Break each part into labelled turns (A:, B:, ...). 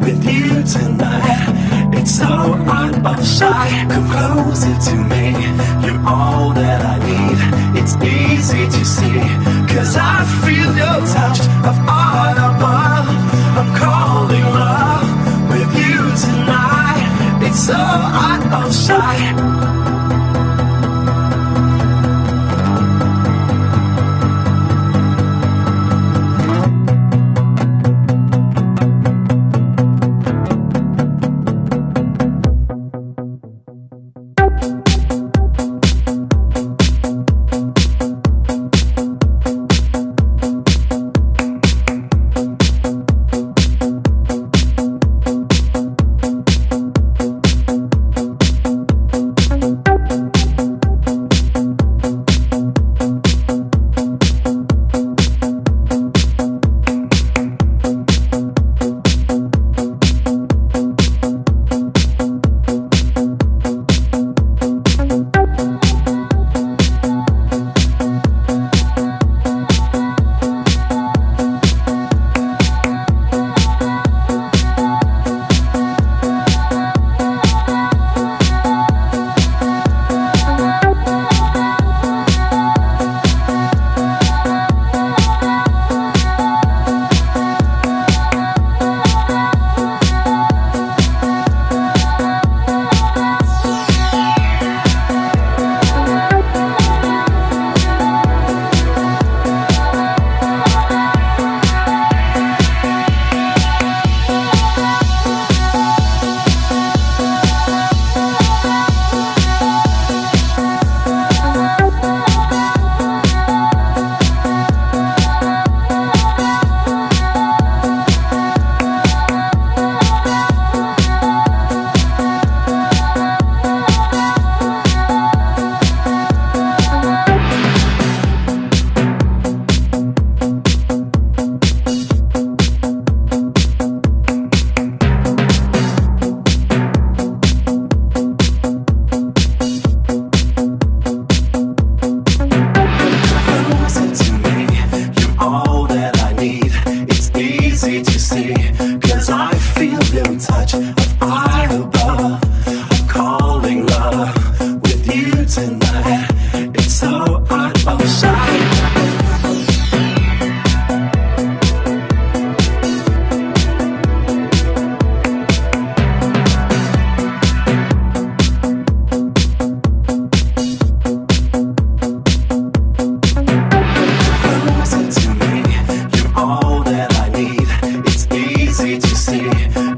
A: with you tonight. It's so out of sight. shy. Come closer to me. You're all that I need. It's easy to see. Cause I feel your touch of all above. I'm calling love with you tonight. It's so out of sight. shy.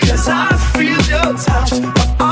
A: Cause I feel your touch.